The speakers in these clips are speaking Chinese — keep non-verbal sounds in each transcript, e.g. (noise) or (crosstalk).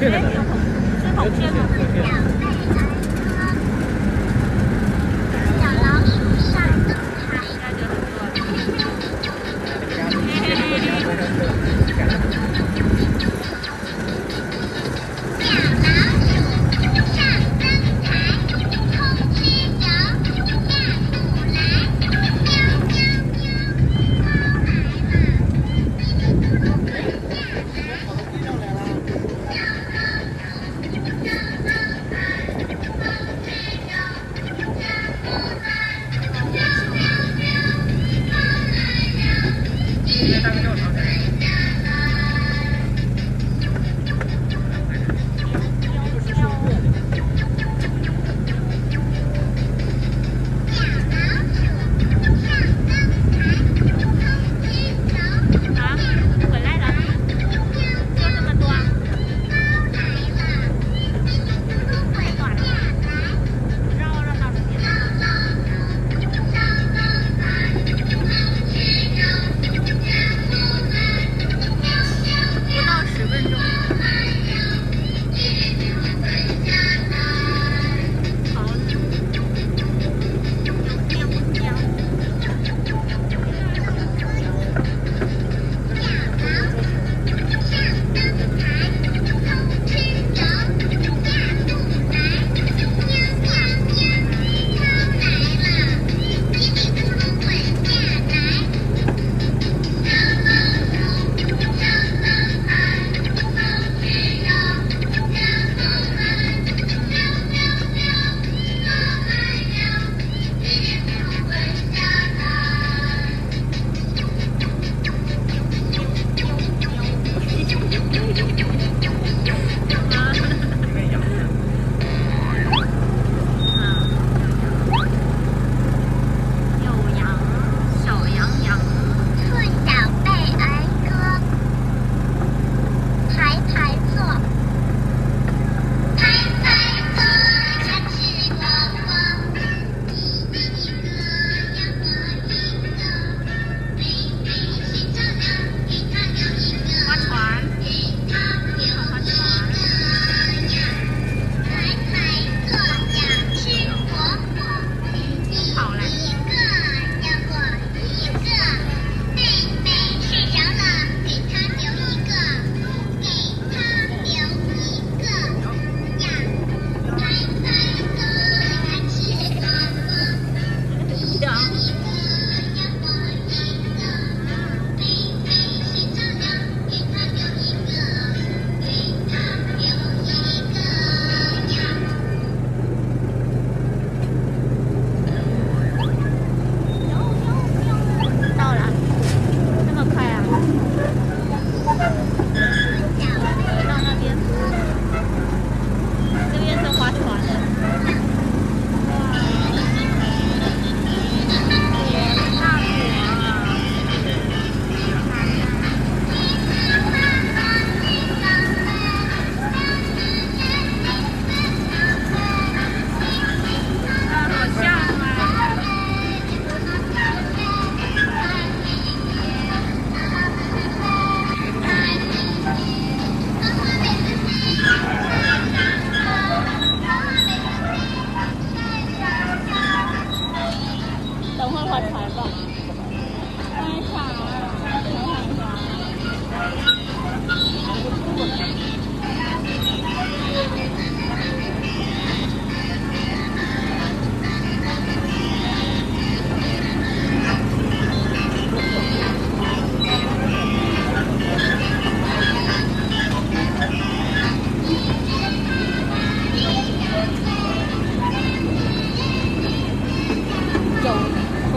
Good. (laughs)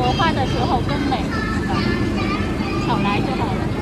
我画的时候更美，少来就好了。